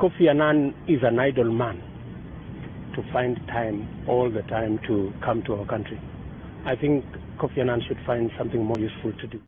Kofi Annan is an idle man to find time all the time to come to our country. I think Kofi Annan should find something more useful to do.